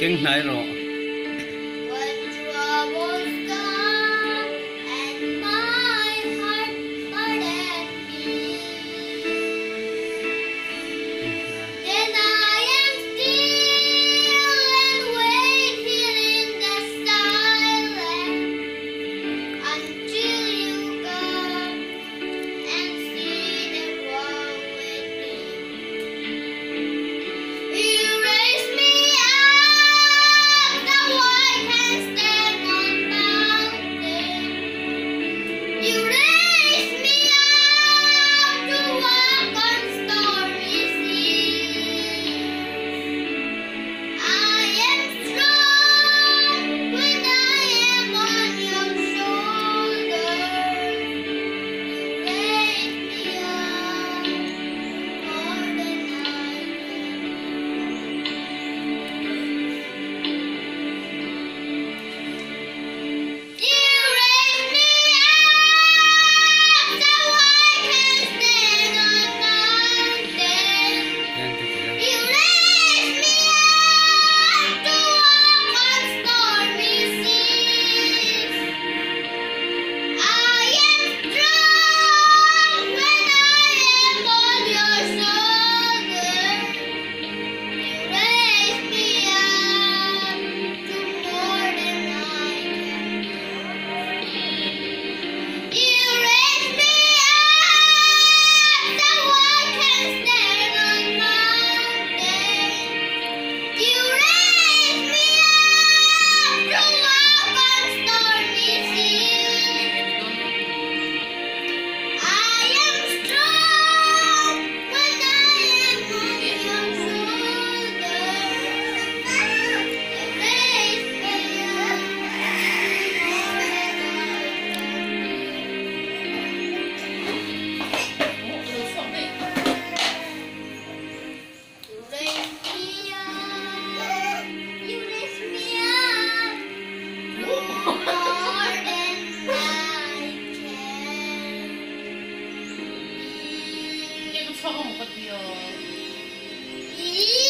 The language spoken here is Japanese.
굉장了. Gusto kong patiyo. Eee!